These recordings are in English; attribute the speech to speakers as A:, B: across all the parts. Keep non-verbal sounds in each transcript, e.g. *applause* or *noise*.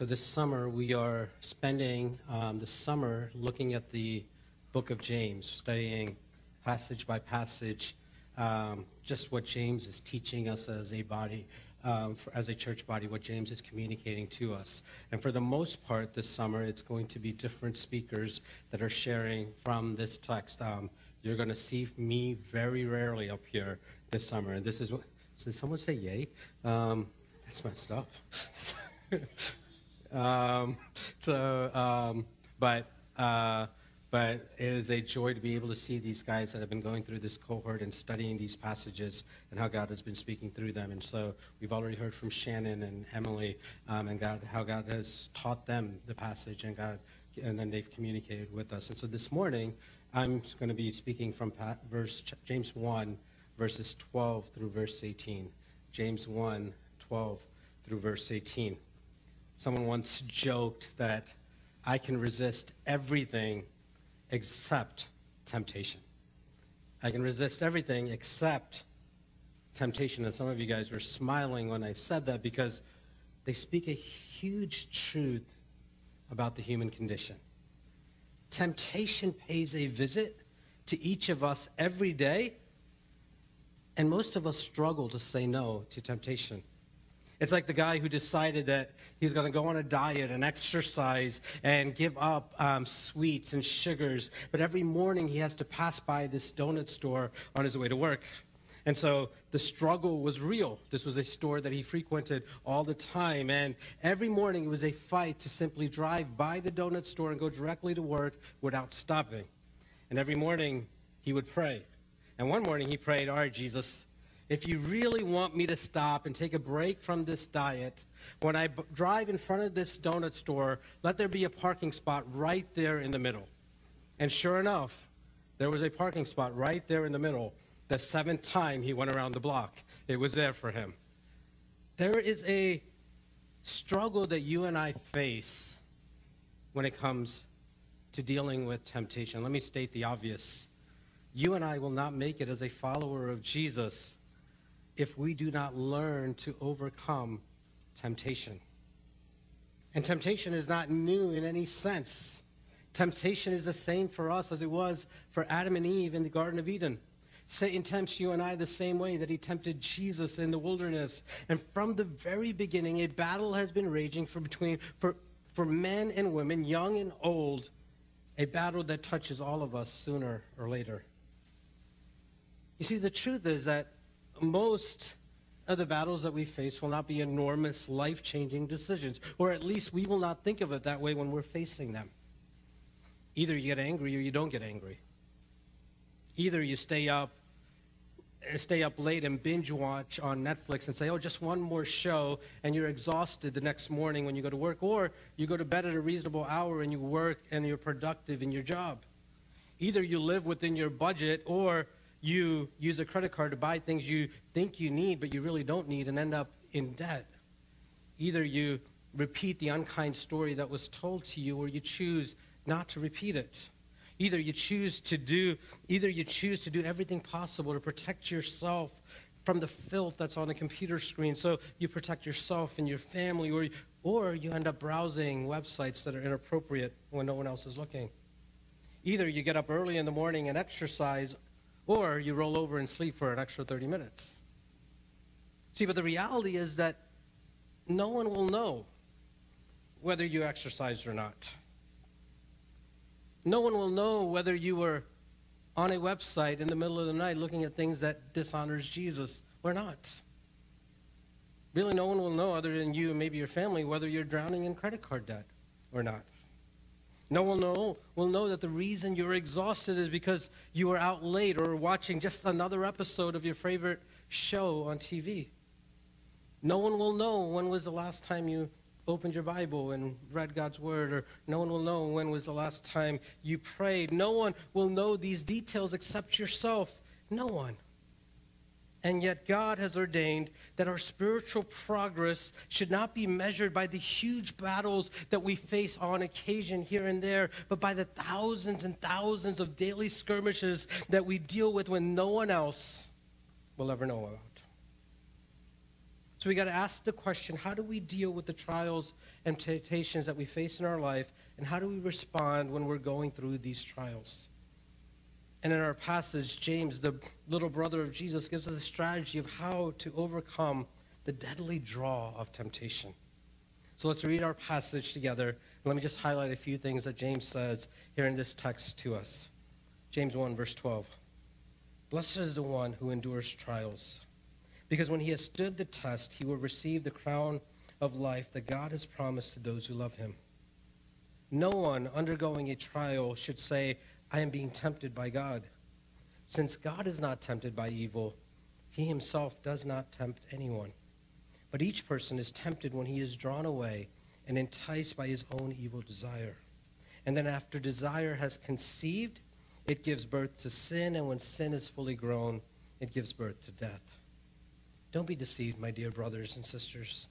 A: So this summer, we are spending um, the summer looking at the book of James, studying passage by passage, um, just what James is teaching us as a body, um, for, as a church body, what James is communicating to us. And for the most part this summer, it's going to be different speakers that are sharing from this text. Um, you're going to see me very rarely up here this summer. And this is what, did someone say yay? Um, that's messed up. *laughs* um, *laughs* so, um, but, uh, but it is a joy to be able to see these guys that have been going through this cohort and studying these passages and how God has been speaking through them. And so we've already heard from Shannon and Emily um, and God, how God has taught them the passage and God, and then they've communicated with us. And so this morning, I'm going to be speaking from verse James 1, verses 12 through verse 18. James 1, 12 through verse 18. Someone once joked that I can resist everything except temptation. I can resist everything except temptation. And some of you guys were smiling when I said that because they speak a huge truth about the human condition. Temptation pays a visit to each of us every day, and most of us struggle to say no to temptation. It's like the guy who decided that he's going to go on a diet and exercise and give up um, sweets and sugars, but every morning he has to pass by this donut store on his way to work. And so the struggle was real. This was a store that he frequented all the time. And every morning it was a fight to simply drive by the donut store and go directly to work without stopping. And every morning he would pray. And one morning he prayed, All right, Jesus, if you really want me to stop and take a break from this diet, when I drive in front of this donut store, let there be a parking spot right there in the middle. And sure enough, there was a parking spot right there in the middle. The seventh time he went around the block, it was there for him. There is a struggle that you and I face when it comes to dealing with temptation. Let me state the obvious. You and I will not make it as a follower of Jesus if we do not learn to overcome temptation. And temptation is not new in any sense. Temptation is the same for us as it was for Adam and Eve in the Garden of Eden. Satan tempts you and I the same way that he tempted Jesus in the wilderness. And from the very beginning, a battle has been raging for between for, for men and women, young and old, a battle that touches all of us sooner or later. You see, the truth is that most of the battles that we face will not be enormous, life changing decisions, or at least we will not think of it that way when we're facing them. Either you get angry or you don't get angry. Either you stay up uh, stay up late and binge watch on Netflix and say, oh, just one more show, and you're exhausted the next morning when you go to work, or you go to bed at a reasonable hour and you work and you're productive in your job. Either you live within your budget, or you use a credit card to buy things you think you need, but you really don't need, and end up in debt. Either you repeat the unkind story that was told to you, or you choose not to repeat it. Either you choose to do, either you choose to do everything possible to protect yourself from the filth that's on the computer screen, so you protect yourself and your family, or, or you end up browsing websites that are inappropriate when no one else is looking. Either you get up early in the morning and exercise or you roll over and sleep for an extra 30 minutes. See, but the reality is that no one will know whether you exercised or not. No one will know whether you were on a website in the middle of the night looking at things that dishonors Jesus or not. Really, no one will know other than you and maybe your family whether you're drowning in credit card debt or not. No one know, will know that the reason you're exhausted is because you were out late or watching just another episode of your favorite show on TV. No one will know when was the last time you opened your Bible and read God's Word, or no one will know when was the last time you prayed. No one will know these details except yourself. No one. And yet, God has ordained that our spiritual progress should not be measured by the huge battles that we face on occasion here and there, but by the thousands and thousands of daily skirmishes that we deal with when no one else will ever know about. So we got to ask the question how do we deal with the trials and temptations that we face in our life, and how do we respond when we're going through these trials? And in our passage, James, the little brother of Jesus, gives us a strategy of how to overcome the deadly draw of temptation. So let's read our passage together. Let me just highlight a few things that James says here in this text to us. James 1, verse 12. Blessed is the one who endures trials, because when he has stood the test, he will receive the crown of life that God has promised to those who love him. No one undergoing a trial should say, I am being tempted by God. Since God is not tempted by evil, he himself does not tempt anyone. But each person is tempted when he is drawn away and enticed by his own evil desire. And then, after desire has conceived, it gives birth to sin, and when sin is fully grown, it gives birth to death. Don't be deceived, my dear brothers and sisters.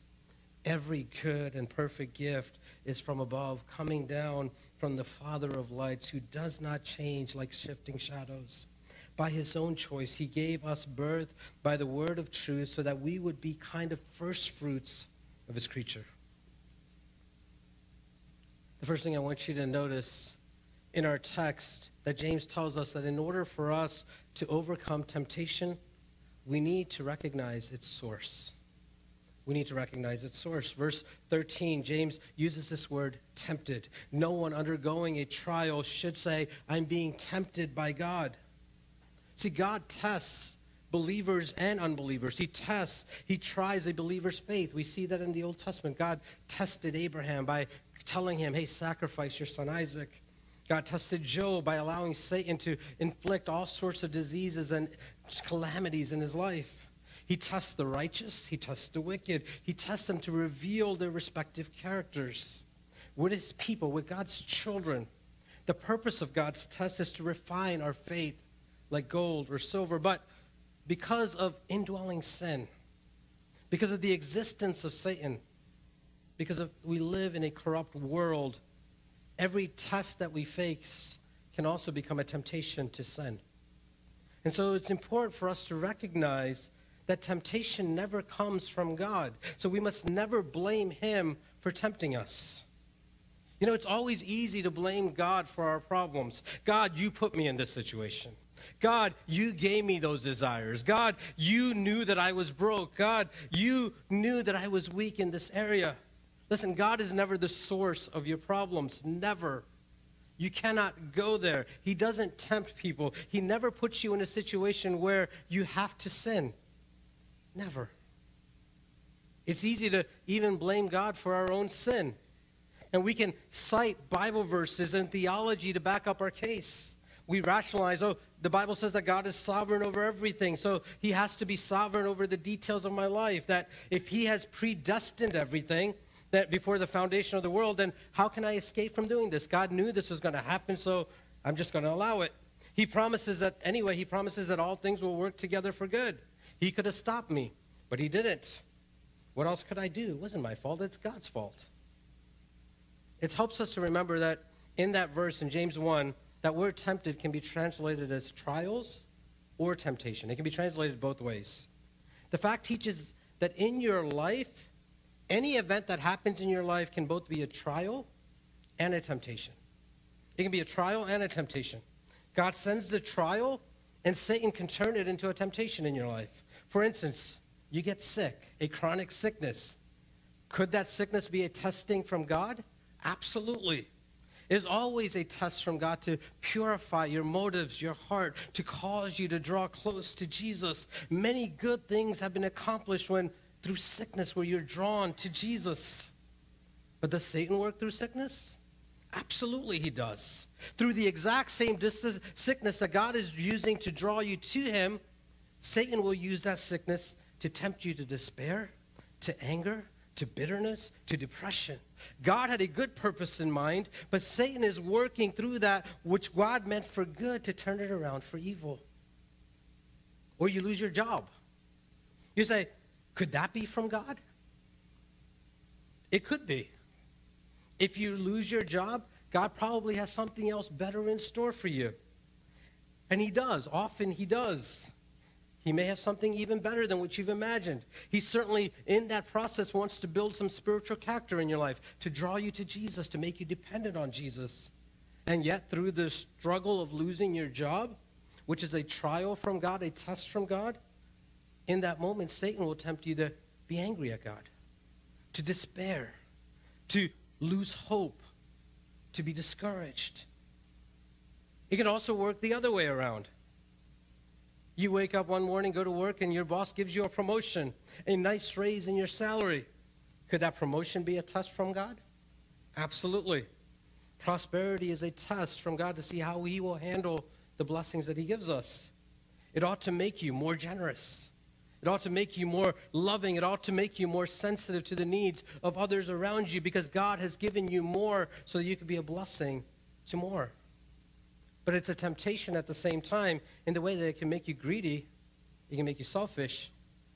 A: Every good and perfect gift is from above, coming down from the Father of lights, who does not change like shifting shadows by his own choice, he gave us birth by the word of truth so that we would be kind of first fruits of his creature. The first thing I want you to notice in our text that James tells us that in order for us to overcome temptation, we need to recognize its source. We need to recognize its source. Verse 13, James uses this word tempted. No one undergoing a trial should say, I'm being tempted by God. See, God tests believers and unbelievers. He tests, he tries a believer's faith. We see that in the Old Testament. God tested Abraham by telling him, hey, sacrifice your son Isaac. God tested Job by allowing Satan to inflict all sorts of diseases and calamities in his life. He tests the righteous, he tests the wicked, he tests them to reveal their respective characters. With his people, with God's children, the purpose of God's test is to refine our faith like gold or silver, but because of indwelling sin, because of the existence of Satan, because of, we live in a corrupt world, every test that we face can also become a temptation to sin. And so it's important for us to recognize that temptation never comes from God. So we must never blame Him for tempting us. You know, it's always easy to blame God for our problems. God, you put me in this situation. God, you gave me those desires. God, you knew that I was broke. God, you knew that I was weak in this area. Listen, God is never the source of your problems. Never. You cannot go there. He doesn't tempt people. He never puts you in a situation where you have to sin. Never. It's easy to even blame God for our own sin. And we can cite Bible verses and theology to back up our case. We rationalize, oh, the Bible says that God is sovereign over everything. So he has to be sovereign over the details of my life. That if he has predestined everything, that before the foundation of the world, then how can I escape from doing this? God knew this was going to happen, so I'm just going to allow it. He promises that, anyway, he promises that all things will work together for good. He could have stopped me, but he didn't. What else could I do? It wasn't my fault, it's God's fault. It helps us to remember that in that verse in James 1, that word tempted can be translated as trials or temptation. It can be translated both ways. The fact teaches that in your life, any event that happens in your life can both be a trial and a temptation. It can be a trial and a temptation. God sends the trial, and Satan can turn it into a temptation in your life. For instance, you get sick, a chronic sickness. Could that sickness be a testing from God? Absolutely It is always a test from God to purify your motives, your heart, to cause you to draw close to Jesus. Many good things have been accomplished when through sickness where you're drawn to Jesus. But does Satan work through sickness? Absolutely, he does. Through the exact same sickness that God is using to draw you to him, Satan will use that sickness to tempt you to despair, to anger, to bitterness, to depression. God had a good purpose in mind, but Satan is working through that which God meant for good to turn it around for evil. Or you lose your job. You say, could that be from God? It could be. If you lose your job, God probably has something else better in store for you. And He does. Often He does. He may have something even better than what you've imagined. He certainly, in that process, wants to build some spiritual character in your life, to draw you to Jesus, to make you dependent on Jesus. And yet, through the struggle of losing your job, which is a trial from God, a test from God, in that moment, Satan will tempt you to be angry at God, to despair, to lose hope, to be discouraged. It can also work the other way around. You wake up one morning, go to work, and your boss gives you a promotion, a nice raise in your salary. Could that promotion be a test from God? Absolutely. Prosperity is a test from God to see how He will handle the blessings that He gives us. It ought to make you more generous. It ought to make you more loving. It ought to make you more sensitive to the needs of others around you because God has given you more so that you can be a blessing to more. But it's a temptation at the same time in the way that it can make you greedy, it can make you selfish,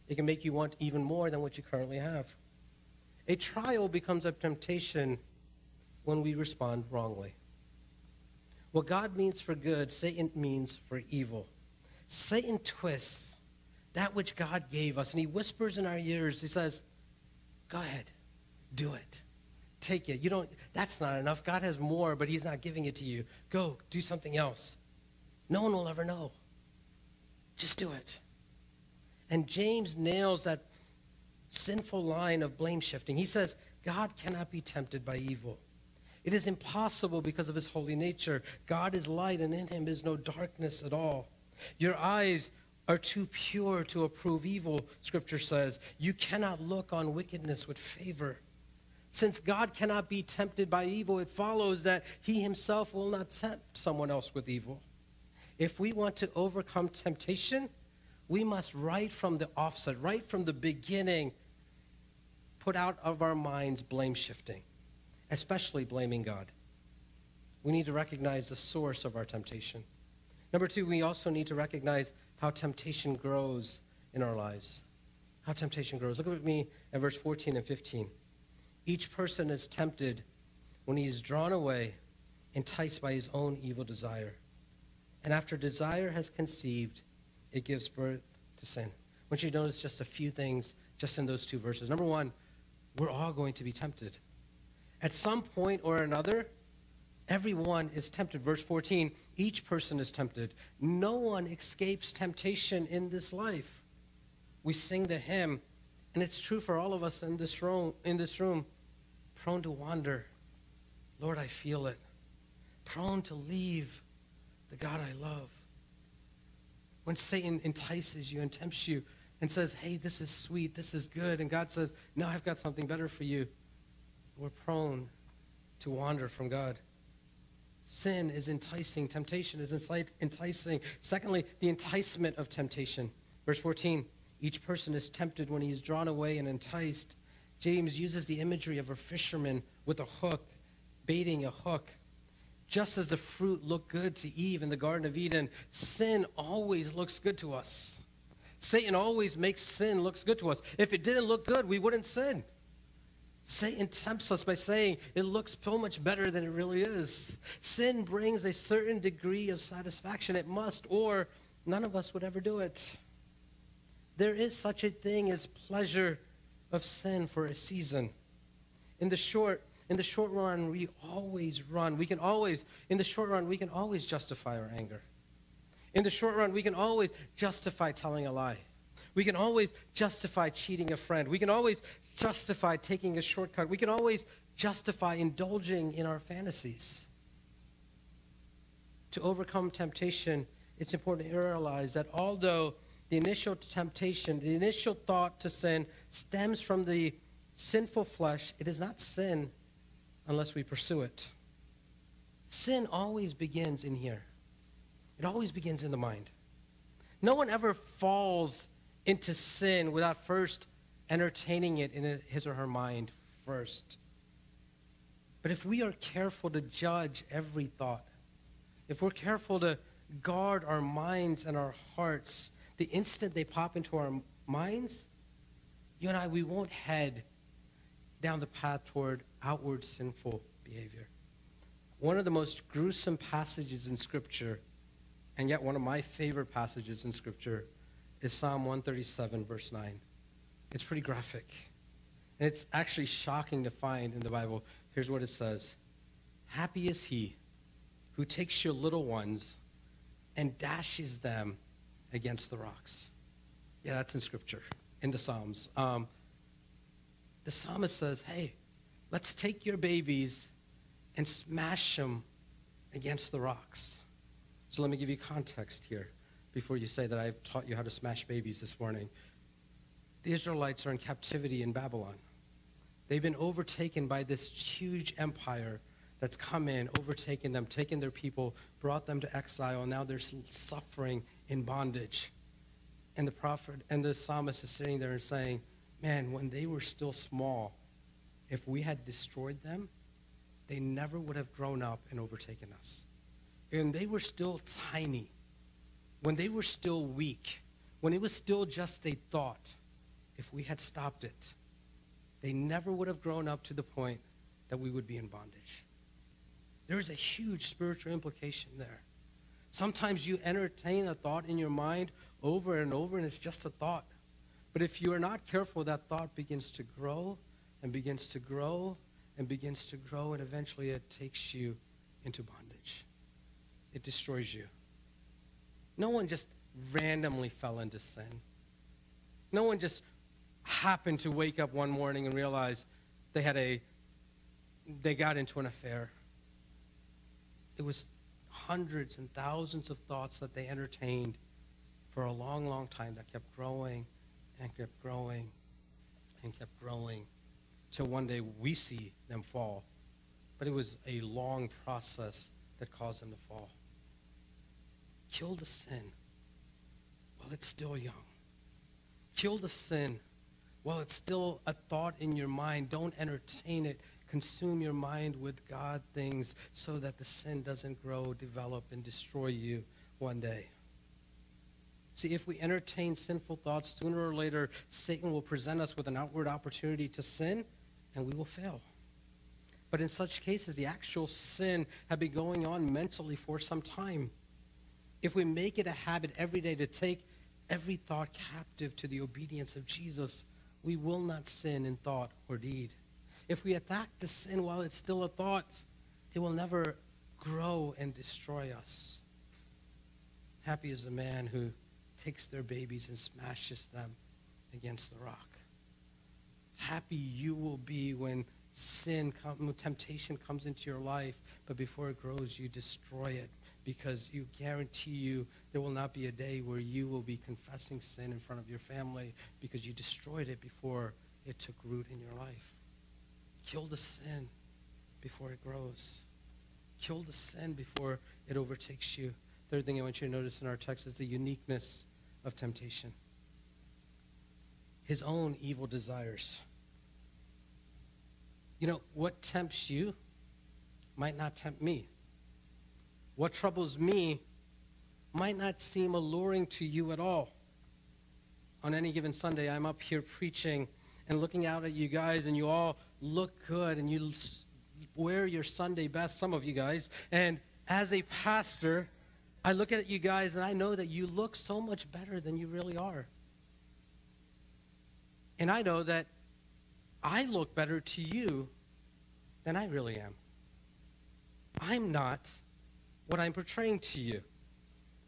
A: it can make you want even more than what you currently have. A trial becomes a temptation when we respond wrongly. What God means for good, Satan means for evil. Satan twists that which God gave us, and he whispers in our ears, he says, Go ahead, do it. Take it. You don't, that's not enough. God has more, but he's not giving it to you. Go, do something else. No one will ever know. Just do it. And James nails that sinful line of blame shifting. He says, God cannot be tempted by evil. It is impossible because of his holy nature. God is light, and in him is no darkness at all. Your eyes are too pure to approve evil, Scripture says. You cannot look on wickedness with favor. Since God cannot be tempted by evil, it follows that he himself will not tempt someone else with evil. If we want to overcome temptation, we must, right from the offset, right from the beginning, put out of our minds blame shifting, especially blaming God. We need to recognize the source of our temptation. Number two, we also need to recognize how temptation grows in our lives. How temptation grows. Look at me at verse 14 and 15. Each person is tempted when he is drawn away, enticed by his own evil desire. And after desire has conceived, it gives birth to sin. I want you to notice just a few things just in those two verses. Number one, we're all going to be tempted. At some point or another, Everyone is tempted. Verse 14 each person is tempted. No one escapes temptation in this life. We sing the hymn, and it's true for all of us in this room, in this room prone to wander. Lord, I feel it. Prone to leave the God I love. When Satan entices you and tempts you and says, hey, this is sweet, this is good, and God says, no, I've got something better for you, we're prone to wander from God. Sin is enticing. Temptation is enticing. Secondly, the enticement of temptation. Verse 14 each person is tempted when he is drawn away and enticed. James uses the imagery of a fisherman with a hook, baiting a hook. Just as the fruit looked good to Eve in the Garden of Eden, sin always looks good to us. Satan always makes sin looks good to us. If it didn't look good, we wouldn't sin. Satan tempts us by saying it looks so much better than it really is. Sin brings a certain degree of satisfaction. It must, or none of us would ever do it. There is such a thing as pleasure of sin for a season. In the short, in the short run, we always run. We can always, in the short run, we can always justify our anger. In the short run, we can always justify telling a lie. We can always justify cheating a friend. We can always justify taking a shortcut. We can always justify indulging in our fantasies. To overcome temptation, it's important to realize that although the initial temptation, the initial thought to sin stems from the sinful flesh, it is not sin unless we pursue it. Sin always begins in here. It always begins in the mind. No one ever falls into sin without first entertaining it in his or her mind first. But if we are careful to judge every thought, if we're careful to guard our minds and our hearts, the instant they pop into our minds, you and I, we won't head down the path toward outward sinful behavior. One of the most gruesome passages in Scripture, and yet one of my favorite passages in Scripture, is Psalm 137, verse 9. It's pretty graphic. And it's actually shocking to find in the Bible. Here's what it says Happy is he who takes your little ones and dashes them against the rocks. Yeah, that's in Scripture, in the Psalms. Um, the psalmist says, hey, let's take your babies and smash them against the rocks. So let me give you context here before you say that I've taught you how to smash babies this morning. The Israelites are in captivity in Babylon. They've been overtaken by this huge empire that's come in, overtaken them, taken their people, brought them to exile, and now they're suffering in bondage. And the prophet and the psalmist is sitting there and saying, Man, when they were still small, if we had destroyed them, they never would have grown up and overtaken us. And they were still tiny, when they were still weak, when it was still just a thought, if we had stopped it, they never would have grown up to the point that we would be in bondage. There is a huge spiritual implication there. Sometimes you entertain a thought in your mind over and over, and it's just a thought. But if you are not careful, that thought begins to grow and begins to grow and begins to grow, and eventually it takes you into bondage. It destroys you. No one just randomly fell into sin. No one just happened to wake up one morning and realize they had a they got into an affair. It was hundreds and thousands of thoughts that they entertained for a long, long time that kept growing and kept growing and kept growing till one day we see them fall. But it was a long process that caused them to fall. Kill the sin while it's still young. Kill the sin while it's still a thought in your mind. Don't entertain it. Consume your mind with God things so that the sin doesn't grow, develop, and destroy you one day. See, if we entertain sinful thoughts, sooner or later, Satan will present us with an outward opportunity to sin, and we will fail. But in such cases, the actual sin had been going on mentally for some time. If we make it a habit every day to take every thought captive to the obedience of Jesus, we will not sin in thought or deed. If we attack the sin while it's still a thought, it will never grow and destroy us. Happy is the man who takes their babies and smashes them against the rock. Happy you will be when sin, when temptation comes into your life, but before it grows, you destroy it because you guarantee you there will not be a day where you will be confessing sin in front of your family because you destroyed it before it took root in your life. Kill the sin before it grows. Kill the sin before it overtakes you. Third thing I want you to notice in our text is the uniqueness of temptation. His own evil desires. You know, what tempts you might not tempt me. What troubles me might not seem alluring to you at all. On any given Sunday, I'm up here preaching and looking out at you guys, and you all look good and you wear your Sunday best, some of you guys. And as a pastor, I look at you guys and I know that you look so much better than you really are. And I know that I look better to you than I really am. I'm not what I'm portraying to you.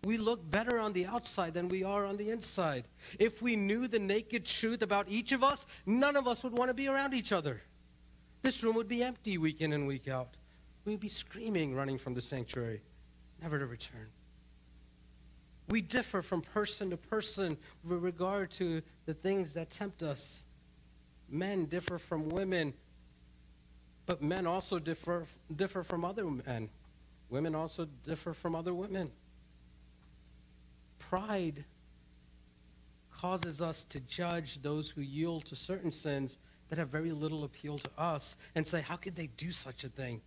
A: We look better on the outside than we are on the inside. If we knew the naked truth about each of us, none of us would want to be around each other. This room would be empty week in and week out. We'd be screaming, running from the sanctuary, never to return. We differ from person to person with regard to the things that tempt us. Men differ from women, but men also differ, differ from other men. Women also differ from other women. Pride causes us to judge those who yield to certain sins that have very little appeal to us and say, How could they do such a thing?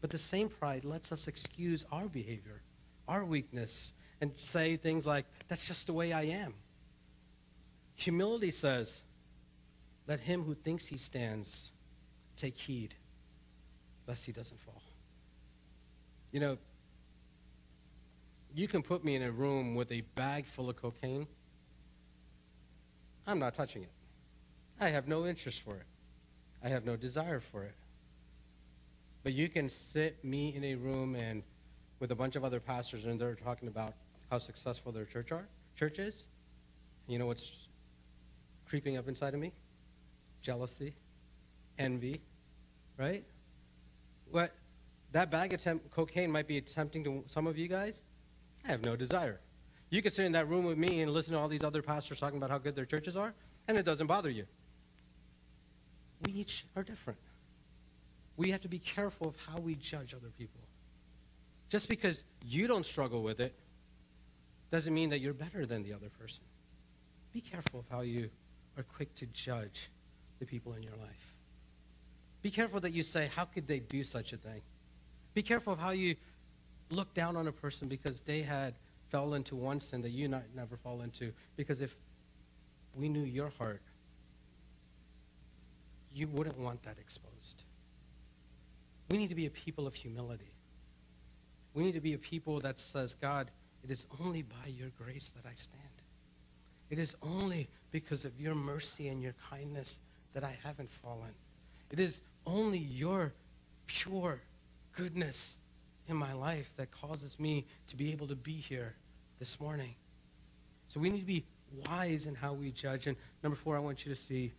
A: But the same pride lets us excuse our behavior, our weakness, and say things like, That's just the way I am. Humility says, Let him who thinks he stands take heed, lest he doesn't fall. You know, you can put me in a room with a bag full of cocaine. I'm not touching it. I have no interest for it. I have no desire for it. But you can sit me in a room and with a bunch of other pastors and they're talking about how successful their church are, church is. You know what's creeping up inside of me? Jealousy, envy, right? What that bag of cocaine might be tempting to some of you guys. I have no desire. You could sit in that room with me and listen to all these other pastors talking about how good their churches are, and it doesn't bother you. We each are different. We have to be careful of how we judge other people. Just because you don't struggle with it doesn't mean that you're better than the other person. Be careful of how you are quick to judge the people in your life. Be careful that you say, How could they do such a thing? Be careful of how you look down on a person because they had fell into one sin that you not, never fall into. Because if we knew your heart, you wouldn't want that exposed. We need to be a people of humility. We need to be a people that says, God, it is only by your grace that I stand. It is only because of your mercy and your kindness that I haven't fallen. It is only your pure goodness in my life that causes me to be able to be here this morning. So we need to be wise in how we judge. And number four, I want you to see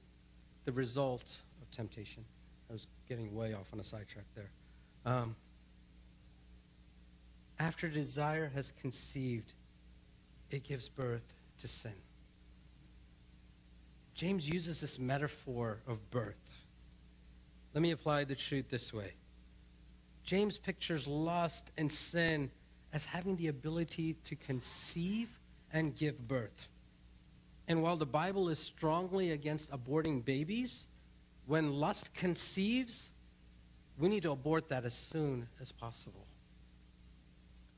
A: the result of temptation. I was getting way off on a sidetrack there. Um, after desire has conceived, it gives birth to sin. James uses this metaphor of birth. Let me apply the truth this way James pictures lust and sin as having the ability to conceive and give birth. And while the Bible is strongly against aborting babies, when lust conceives, we need to abort that as soon as possible.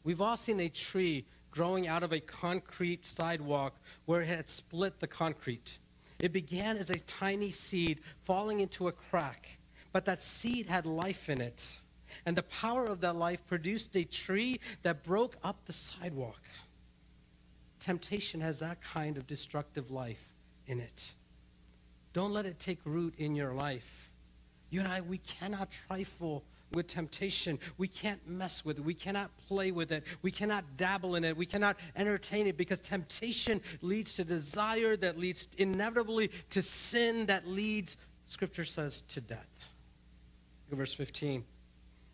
A: We've all seen a tree growing out of a concrete sidewalk where it had split the concrete. It began as a tiny seed falling into a crack, but that seed had life in it. And the power of that life produced a tree that broke up the sidewalk. Temptation has that kind of destructive life in it. Don't let it take root in your life. You and I, we cannot trifle with temptation. We can't mess with it. We cannot play with it. We cannot dabble in it. We cannot entertain it because temptation leads to desire that leads inevitably to sin that leads, Scripture says, to death. verse 15.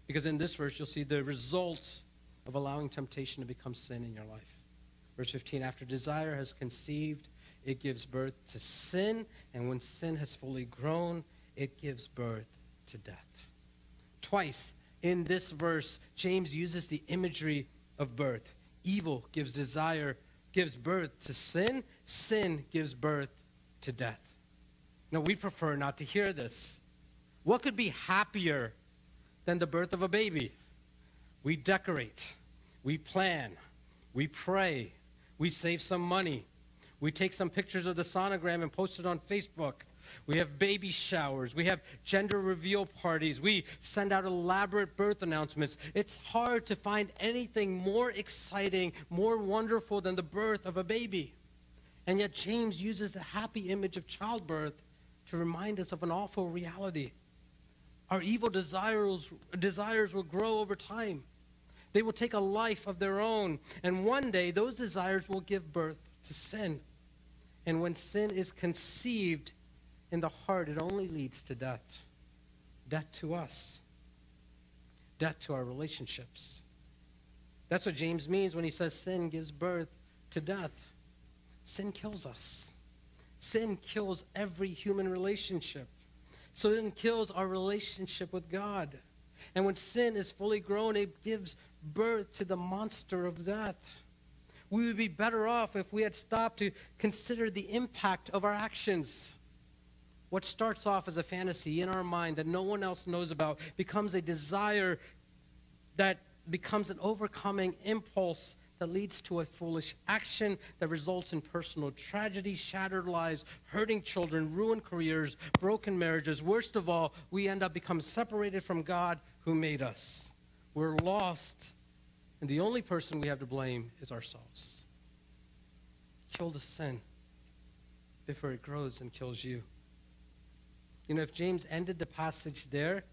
A: Because in this verse, you'll see the results of allowing temptation to become sin in your life. Verse 15 After desire has conceived, it gives birth to sin, and when sin has fully grown, it gives birth to death. Twice in this verse, James uses the imagery of birth. Evil gives desire, gives birth to sin, sin gives birth to death. No, we prefer not to hear this. What could be happier than the birth of a baby? We decorate, we plan, we pray, we save some money, we take some pictures of the sonogram and post it on Facebook. We have baby showers. We have gender reveal parties. We send out elaborate birth announcements. It's hard to find anything more exciting, more wonderful than the birth of a baby. And yet, James uses the happy image of childbirth to remind us of an awful reality. Our evil desires, desires will grow over time. They will take a life of their own. And one day, those desires will give birth to sin. And when sin is conceived, in the heart, it only leads to death death to us, death to our relationships. That's what James means when he says sin gives birth to death. Sin kills us. Sin kills every human relationship. Sin kills our relationship with God. And when sin is fully grown, it gives birth to the monster of death. We would be better off if we had stopped to consider the impact of our actions. What starts off as a fantasy in our mind that no one else knows about becomes a desire that becomes an overcoming impulse that leads to a foolish action that results in personal tragedy, shattered lives, hurting children, ruined careers, broken marriages. Worst of all, we end up becoming separated from God who made us. We're lost And the only person we have to blame is ourselves. Kill the sin before it grows and kills you. You know, if James ended the passage there,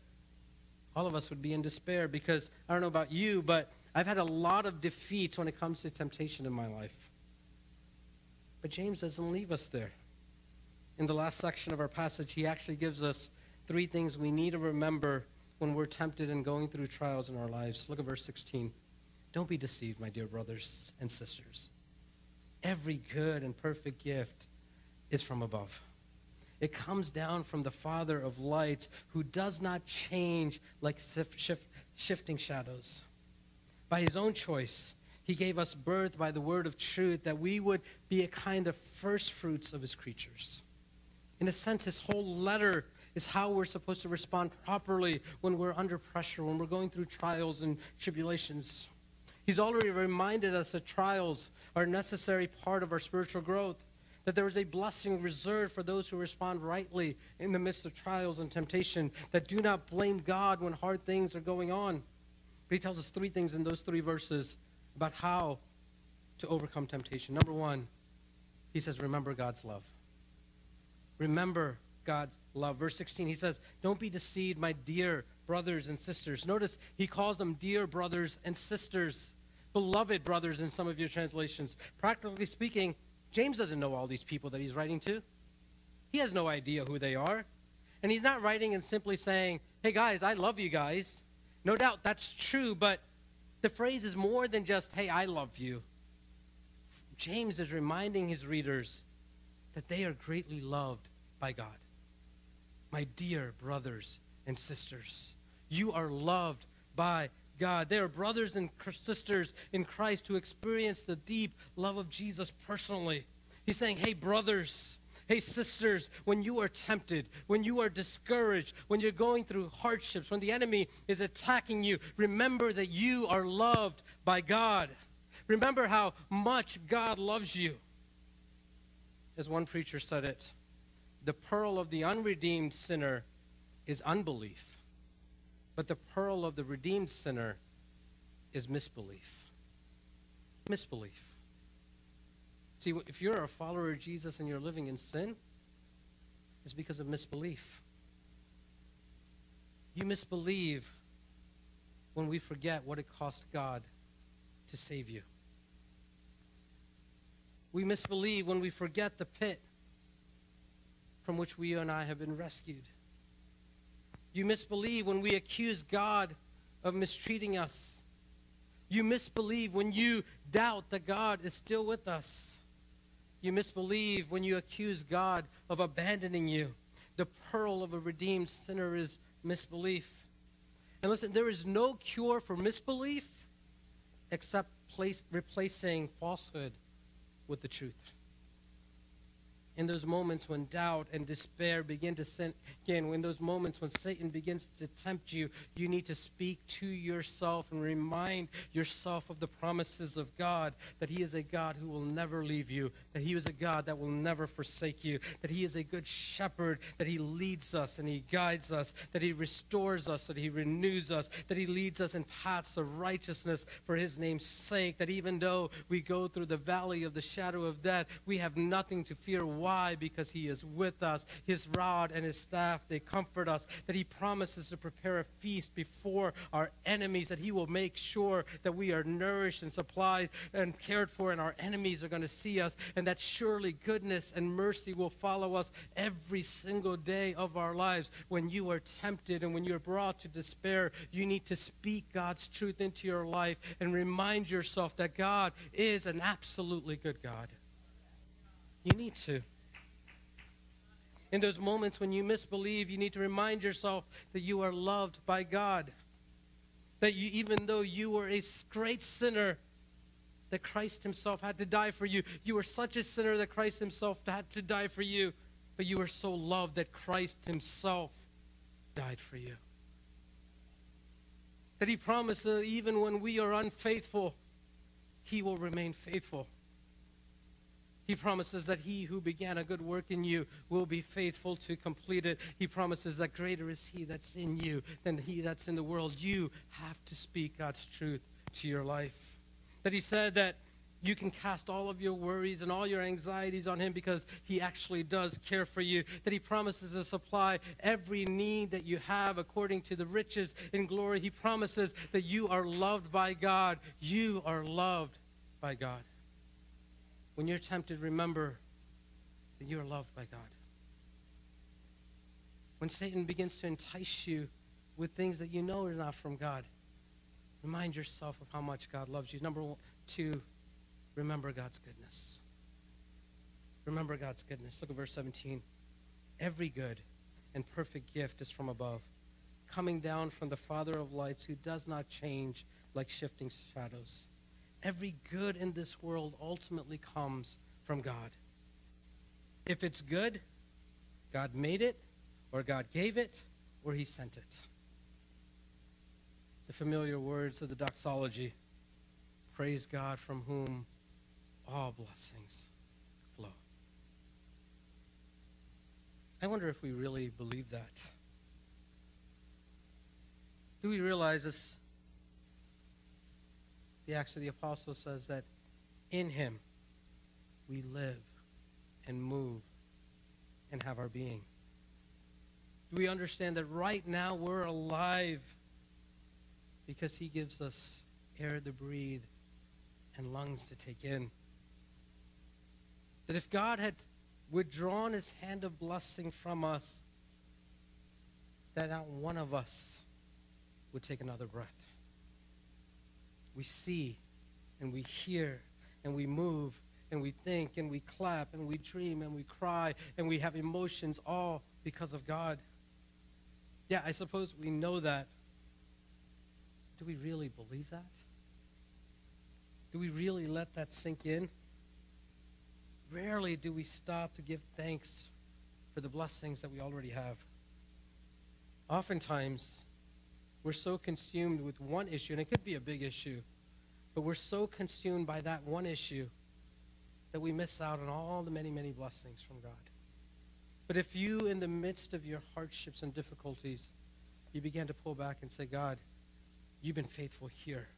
A: all of us would be in despair because I don't know about you, but I've had a lot of defeats when it comes to temptation in my life. But James doesn't leave us there. In the last section of our passage, he actually gives us three things we need to remember when we're tempted and going through trials in our lives. Look at verse 16. Don't be deceived, my dear brothers and sisters. Every good and perfect gift is from above. It comes down from the Father of lights who does not change like shift, shifting shadows. By his own choice, he gave us birth by the word of truth that we would be a kind of first fruits of his creatures. In a sense, his whole letter is how we're supposed to respond properly when we're under pressure, when we're going through trials and tribulations. He's already reminded us that trials are a necessary part of our spiritual growth, that there is a blessing reserved for those who respond rightly in the midst of trials and temptation, that do not blame God when hard things are going on. But he tells us three things in those three verses about how to overcome temptation. Number one, he says, Remember God's love. Remember God's love. Verse 16, he says, Don't be deceived, my dear brothers and sisters. Notice he calls them dear brothers and sisters beloved brothers in some of your translations. Practically speaking, James doesn't know all these people that he's writing to. He has no idea who they are. And he's not writing and simply saying, hey guys, I love you guys. No doubt that's true, but the phrase is more than just, hey, I love you. James is reminding his readers that they are greatly loved by God. My dear brothers and sisters, you are loved by God. They are brothers and sisters in Christ who experience the deep love of Jesus personally. He's saying, hey, brothers, hey, sisters, when you are tempted, when you are discouraged, when you're going through hardships, when the enemy is attacking you, remember that you are loved by God. Remember how much God loves you. As one preacher said it, the pearl of the unredeemed sinner is unbelief. But the pearl of the redeemed sinner is misbelief. Misbelief. See, if you're a follower of Jesus and you're living in sin, it's because of misbelief. You misbelieve when we forget what it cost God to save you. We misbelieve when we forget the pit from which we and I have been rescued. You misbelieve when we accuse God of mistreating us. You misbelieve when you doubt that God is still with us. You misbelieve when you accuse God of abandoning you. The pearl of a redeemed sinner is misbelief. And listen, there is no cure for misbelief except place, replacing falsehood with the truth in those moments when doubt and despair begin to sink in, when those moments when Satan begins to tempt you, you need to speak to yourself and remind yourself of the promises of God that He is a God who will never leave you, that He is a God that will never forsake you, that He is a good shepherd, that He leads us and He guides us, that He restores us, that He renews us, that He leads us in paths of righteousness for His name's sake, that even though we go through the valley of the shadow of death, we have nothing to fear. Because he is with us. His rod and his staff, they comfort us. That he promises to prepare a feast before our enemies. That he will make sure that we are nourished and supplied and cared for, and our enemies are going to see us. And that surely goodness and mercy will follow us every single day of our lives. When you are tempted and when you're brought to despair, you need to speak God's truth into your life and remind yourself that God is an absolutely good God. You need to in those moments when you misbelieve, you need to remind yourself that you are loved by God. That you, even though you were a great sinner, that Christ Himself had to die for you. You were such a sinner that Christ Himself had to die for you. But you were so loved that Christ Himself died for you. That He promised that even when we are unfaithful, He will remain faithful. He promises that he who began a good work in you will be faithful to complete it. He promises that greater is he that's in you than he that's in the world. You have to speak God's truth to your life. That He said that you can cast all of your worries and all your anxieties on him because he actually does care for you. That he promises to supply every need that you have according to the riches in glory. He promises that you are loved by God. You are loved by God. When you're tempted, remember that you are loved by God. When Satan begins to entice you with things that you know are not from God, remind yourself of how much God loves you. Number one, two, remember God's goodness. Remember God's goodness. Look at verse 17. Every good and perfect gift is from above, coming down from the Father of lights who does not change like shifting shadows. Every good in this world ultimately comes from God. If it's good, God made it, or God gave it, or He sent it. The familiar words of the doxology praise God from whom all blessings flow. I wonder if we really believe that. Do we realize this? The Acts of the Apostles says that in him we live and move and have our being. Do we understand that right now we're alive because he gives us air to breathe and lungs to take in? That if God had withdrawn his hand of blessing from us, that not one of us would take another breath. We see and we hear and we move and we think and we clap and we dream and we cry and we have emotions all because of God. Yeah, I suppose we know that. Do we really believe that? Do we really let that sink in? Rarely do we stop to give thanks for the blessings that we already have. Oftentimes, we're so consumed with one issue, and it could be a big issue, but we're so consumed by that one issue that we miss out on all the many, many blessings from God. But if you, in the midst of your hardships and difficulties, you begin to pull back and say, God, you've been faithful here.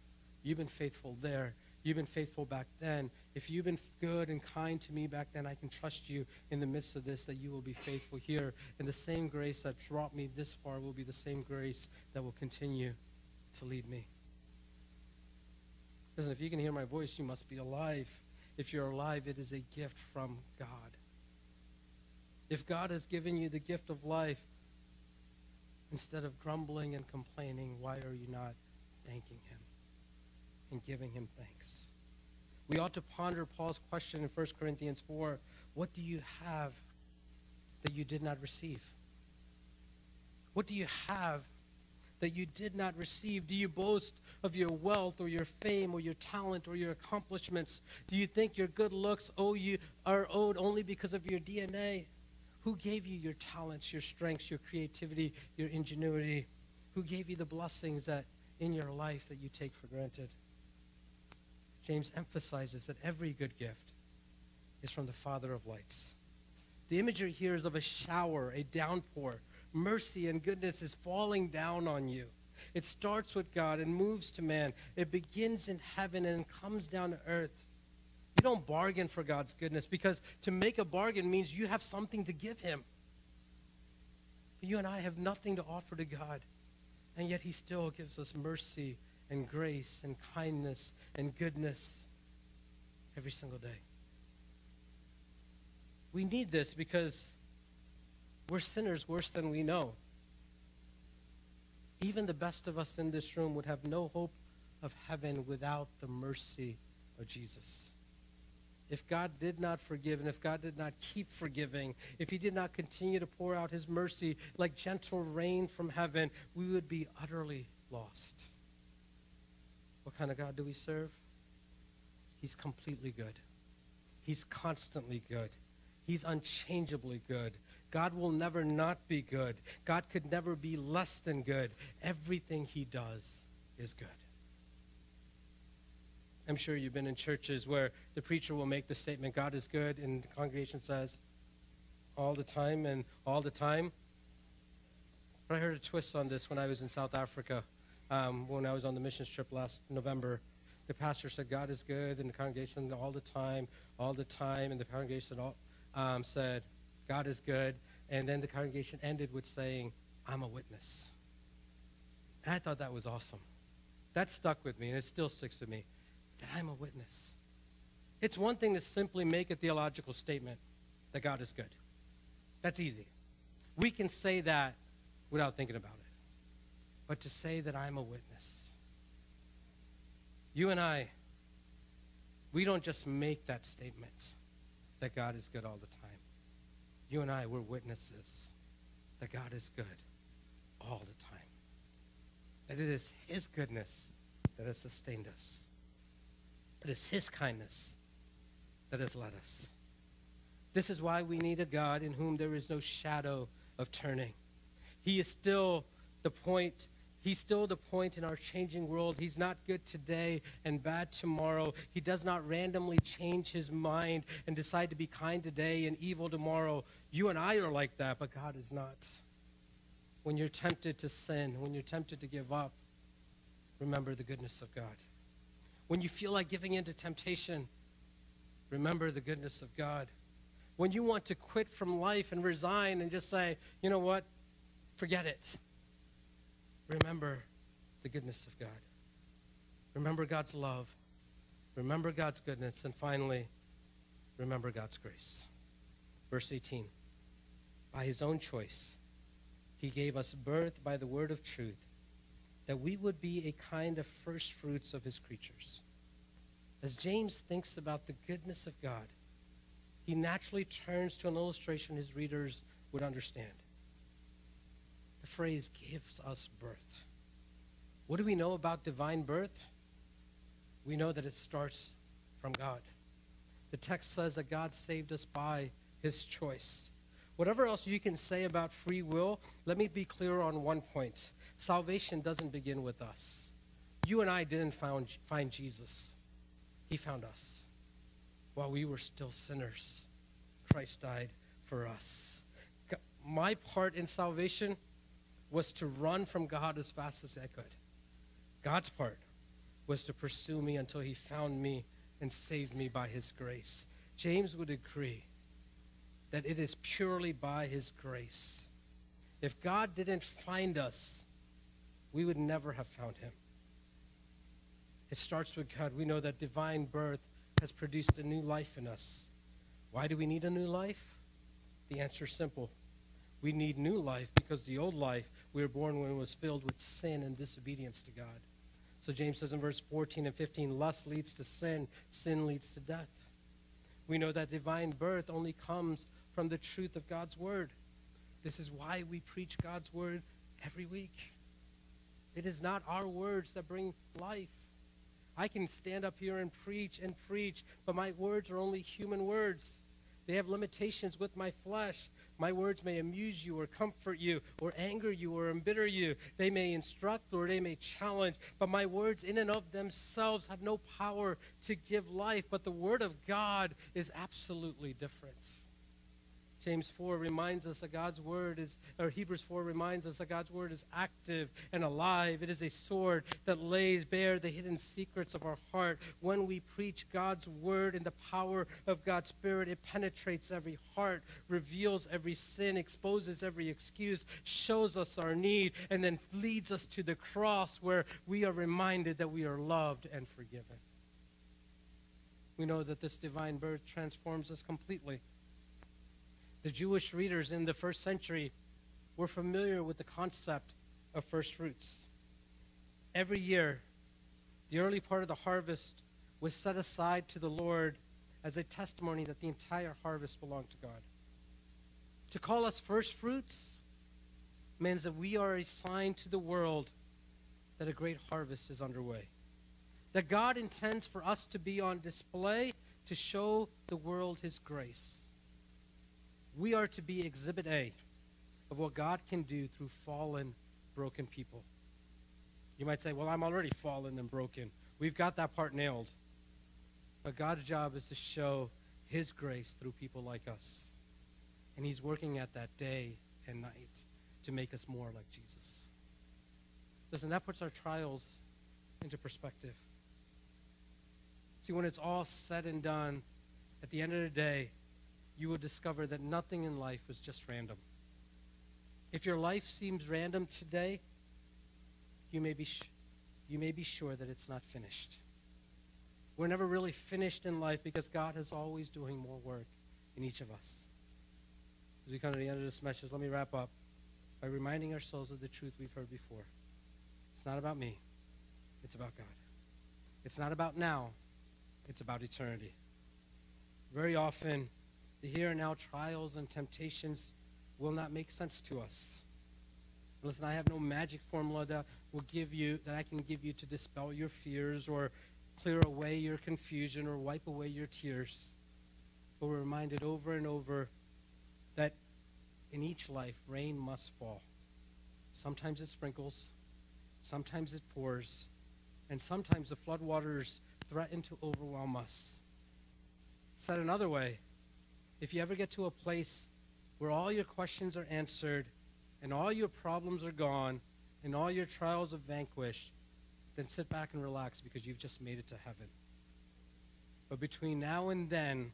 A: You've been faithful there. You've been faithful back then. If you've been good and kind to me back then, I can trust you in the midst of this that you will be faithful here. And the same grace that brought me this far will be the same grace that will continue to lead me. Listen, if you can hear my voice, you must be alive. If you're alive, it is a gift from God. If God has given you the gift of life, instead of grumbling and complaining, why are you not thanking Him? And giving him thanks. We ought to ponder Paul's question in 1 Corinthians 4 What do you have that you did not receive? What do you have that you did not receive? Do you boast of your wealth or your fame or your talent or your accomplishments? Do you think your good looks owe you, are owed only because of your DNA? Who gave you your talents, your strengths, your creativity, your ingenuity? Who gave you the blessings that in your life that you take for granted? James emphasizes that every good gift is from the Father of lights. The imagery here is of a shower, a downpour. Mercy and goodness is falling down on you. It starts with God and moves to man. It begins in heaven and comes down to earth. You don't bargain for God's goodness because to make a bargain means you have something to give him. You and I have nothing to offer to God, and yet he still gives us mercy and grace and kindness and goodness every single day. We need this because we're sinners worse than we know. Even the best of us in this room would have no hope of heaven without the mercy of Jesus. If God did not forgive and if God did not keep forgiving, if He did not continue to pour out His mercy like gentle rain from heaven, we would be utterly lost. Kind of God do we serve? He's completely good. He's constantly good. He's unchangeably good. God will never not be good. God could never be less than good. Everything he does is good. I'm sure you've been in churches where the preacher will make the statement, God is good, and the congregation says, all the time and all the time. But I heard a twist on this when I was in South Africa um, when I was on the missions trip last November. the pastor said, God is good, and the congregation all the time, all the time, and the congregation all, um, said, God is good. And then the congregation ended with saying, I'm a witness. And I thought that was awesome. That stuck with me, and it still sticks with me, that I'm a witness. It's one thing to simply make a theological statement that God is good. That's easy. We can say that without thinking about it. But to say that I'm a witness, you and I, we don't just make that statement that God is good all the time. You and I, we're witnesses that God is good all the time. That it is His goodness that has sustained us. It is His kindness that has led us. This is why we need a God in whom there is no shadow of turning. He is still the point. He's still the point in our changing world. He's not good today and bad tomorrow. He does not randomly change his mind and decide to be kind today and evil tomorrow. You and I are like that, but God is not. When you're tempted to sin, when you're tempted to give up, remember the goodness of God. When you feel like giving in to temptation, remember the goodness of God. When you want to quit from life and resign and just say, you know what, forget it, remember the goodness of God. Remember God's love. Remember God's goodness. And finally, remember God's grace. Verse 18 By his own choice, he gave us birth by the word of truth, that we would be a kind of first fruits of his creatures. As James thinks about the goodness of God, he naturally turns to an illustration his readers would understand. The phrase gives us birth. What do we know about divine birth? We know that it starts from God. The text says that God saved us by his choice. Whatever else you can say about free will, let me be clear on one point. Salvation doesn't begin with us. You and I didn't found, find Jesus. He found us. While we were still sinners, Christ died for us. My part in salvation was to run from God as fast as I could. God's part was to pursue me until he found me and saved me by his grace. James would agree that it is purely by his grace. If God didn't find us, we would never have found him. It starts with God. We know that divine birth has produced a new life in us. Why do we need a new life? The answer is simple. We need new life because the old life we were born when it was filled with sin and disobedience to God. So James says in verse 14 and 15, lust leads to sin, sin leads to death. We know that divine birth only comes from the truth of God's word. This is why we preach God's word every week. It is not our words that bring life. I can stand up here and preach and preach, but my words are only human words. They have limitations with my flesh. My words may amuse you or comfort you or anger you or embitter you. They may instruct or they may challenge, but my words in and of themselves have no power to give life. But the word of God is absolutely different. James 4 reminds us that God's word is, or Hebrews 4 reminds us that God's word is active and alive. It is a sword that lays bare the hidden secrets of our heart. When we preach God's word in the power of God's Spirit, it penetrates every heart, reveals every sin, exposes every excuse, shows us our need, and then leads us to the cross where we are reminded that we are loved and forgiven. We know that this divine birth transforms us completely. The Jewish readers in the first century were familiar with the concept of first fruits. Every year, the early part of the harvest was set aside to the Lord as a testimony that the entire harvest belonged to God. To call us first fruits means that we are a sign to the world that a great harvest is underway. That God intends for us to be on display to show the world his grace. We are to be exhibit A of what God can do through fallen, broken people. You might say, well, I'm already fallen and broken. We've got that part nailed. But God's job is to show his grace through people like us. And he's working at that day and night to make us more like Jesus. Listen, that puts our trials into perspective. See, when it's all said and done, at the end of the day, you will discover that nothing in life was just random. If your life seems random today, you may be, you may be sure that it's not finished. We're never really finished in life because God is always doing more work in each of us. As we come to the end of this message, let me wrap up by reminding ourselves of the truth we've heard before. It's not about me, it's about God. It's not about now, it's about eternity. Very often, the here and now trials and temptations will not make sense to us. Listen, I have no magic formula that will give you that I can give you to dispel your fears or clear away your confusion or wipe away your tears. But we're reminded over and over that in each life, rain must fall. Sometimes it sprinkles, sometimes it pours, and sometimes the floodwaters threaten to overwhelm us. Said another way, if you ever get to a place where all your questions are answered and all your problems are gone and all your trials are vanquished, then sit back and relax because you've just made it to heaven. But between now and then,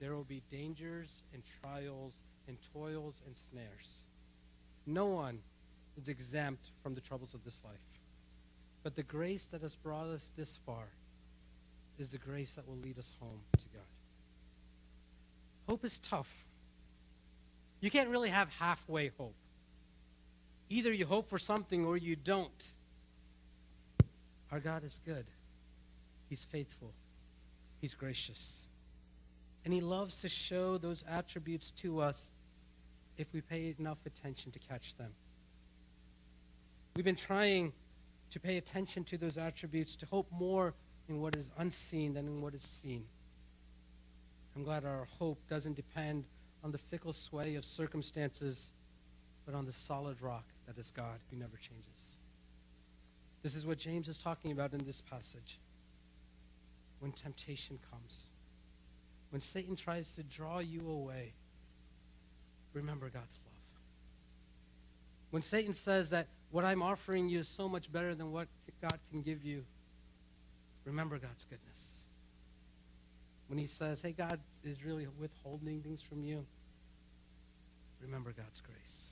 A: there will be dangers and trials and toils and snares. No one is exempt from the troubles of this life. But the grace that has brought us this far is the grace that will lead us home to. Hope is tough. You can't really have halfway hope. Either you hope for something or you don't. Our God is good. He's faithful. He's gracious. And he loves to show those attributes to us if we pay enough attention to catch them. We've been trying to pay attention to those attributes, to hope more in what is unseen than in what is seen. I'm glad our hope doesn't depend on the fickle sway of circumstances, but on the solid rock that is God who never changes. This is what James is talking about in this passage. When temptation comes, when Satan tries to draw you away, remember God's love. When Satan says that what I'm offering you is so much better than what God can give you, remember God's goodness. When he says, hey, God is really withholding things from you, remember God's grace.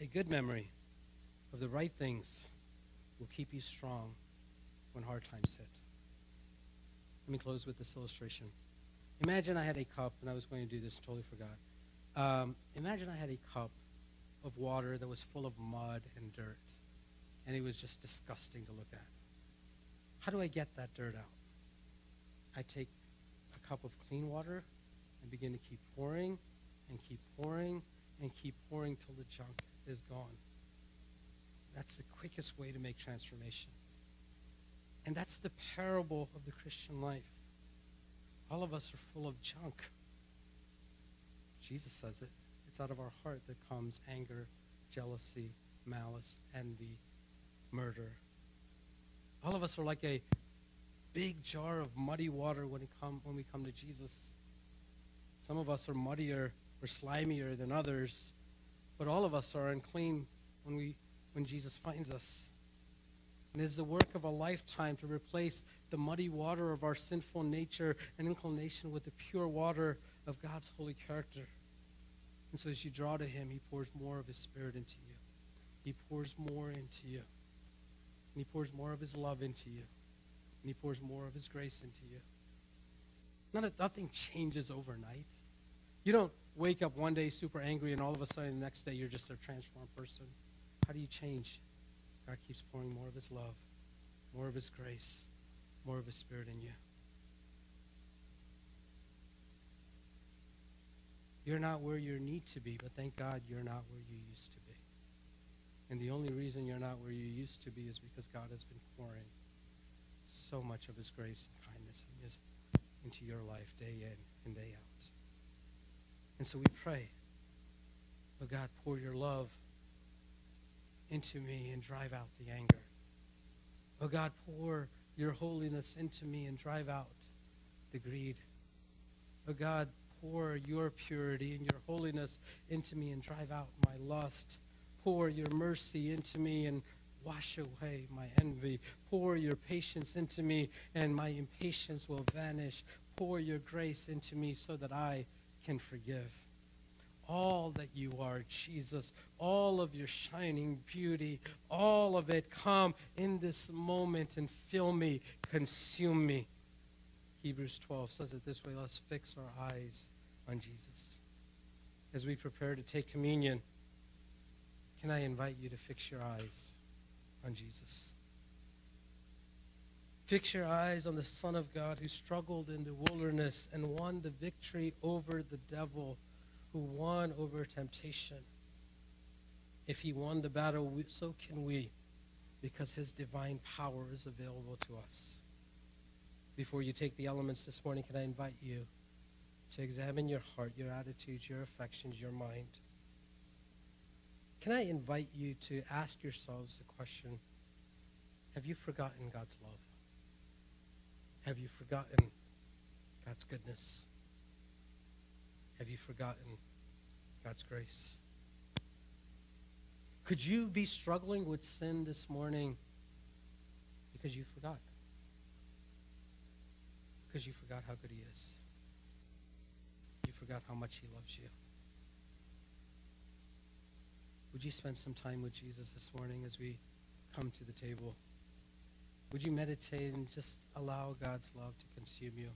A: A good memory of the right things will keep you strong when hard times hit. Let me close with this illustration. Imagine I had a cup, and I was going to do this, totally forgot. Um, imagine I had a cup of water that was full of mud and dirt, and it was just disgusting to look at. How do I get that dirt out? I take a cup of clean water and begin to keep pouring and keep pouring and keep pouring till the junk is gone. That's the quickest way to make transformation. And that's the parable of the Christian life. All of us are full of junk. Jesus says it. It's out of our heart that comes anger, jealousy, malice, envy, murder. All of us are like a big jar of muddy water when, come, when we come to Jesus. Some of us are muddier or slimier than others, but all of us are unclean when, we, when Jesus finds us. And it is the work of a lifetime to replace the muddy water of our sinful nature and inclination with the pure water of God's holy character. And so as you draw to him, he pours more of his spirit into you. He pours more into you. And he pours more of his love into you. And he pours more of his grace into you. None, nothing changes overnight. You don't wake up one day super angry and all of a sudden the next day you're just a transformed person. How do you change? God keeps pouring more of his love, more of his grace, more of his spirit in you. You're not where you need to be, but thank God you're not where you used to be. And the only reason you're not where you used to be is because God has been pouring so much of his grace and kindness into your life day in and day out. And so we pray, oh God, pour your love into me and drive out the anger. Oh God, pour your holiness into me and drive out the greed. Oh God, pour your purity and your holiness into me and drive out my lust. Pour your mercy into me and Wash away my envy. Pour your patience into me, and my impatience will vanish. Pour your grace into me so that I can forgive. All that you are, Jesus, all of your shining beauty, all of it, come in this moment and fill me, consume me. Hebrews 12 says it this way let's fix our eyes on Jesus. As we prepare to take communion, can I invite you to fix your eyes on Jesus? Fix your eyes on the Son of God who struggled in the wilderness and won the victory over the devil, who won over temptation. If he won the battle, so can we, because his divine power is available to us. Before you take the elements this morning, can I invite you to examine your heart, your attitudes, your affections, your mind? Can I invite you to ask yourselves the question Have you forgotten God's love? Have you forgotten God's goodness? Have you forgotten God's grace? Could you be struggling with sin this morning because you forgot? Because you forgot how good He is. You forgot how much He loves you. Would you spend some time with Jesus this morning as we come to the table? Would you meditate and just allow God's love to consume you?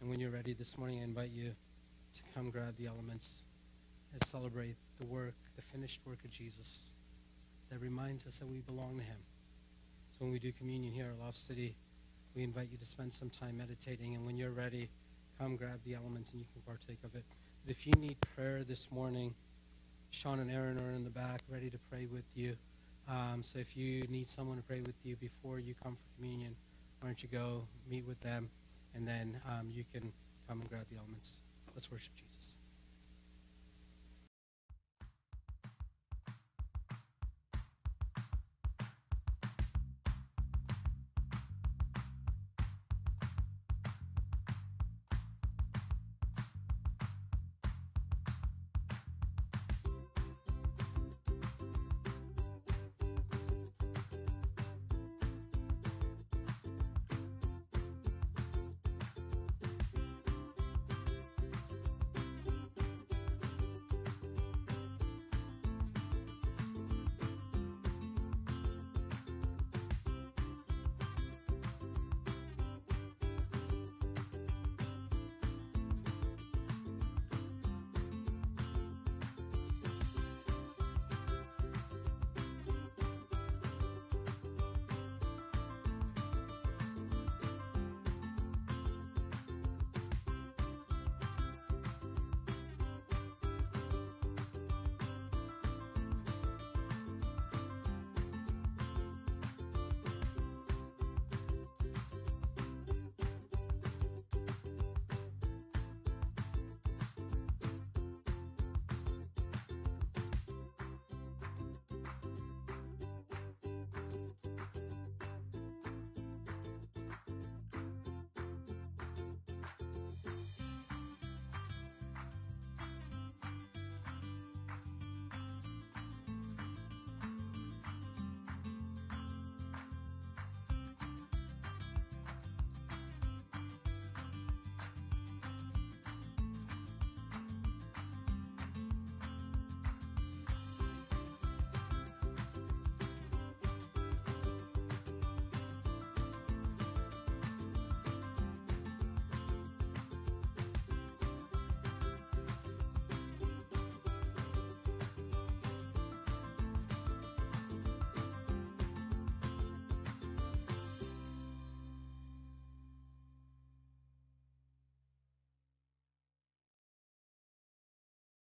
A: And when you're ready this morning, I invite you to come grab the elements and celebrate the work, the finished work of Jesus that reminds us that we belong to Him. So when we do communion here at LOFT City, we invite you to spend some time meditating. And when you're ready, come grab the elements and you can partake of it. But if you need prayer this morning, Sean and Aaron are in the back ready to pray with you. Um, so if you need someone to pray with you before you come for communion, why don't you go meet with them, and then um, you can come and grab the elements.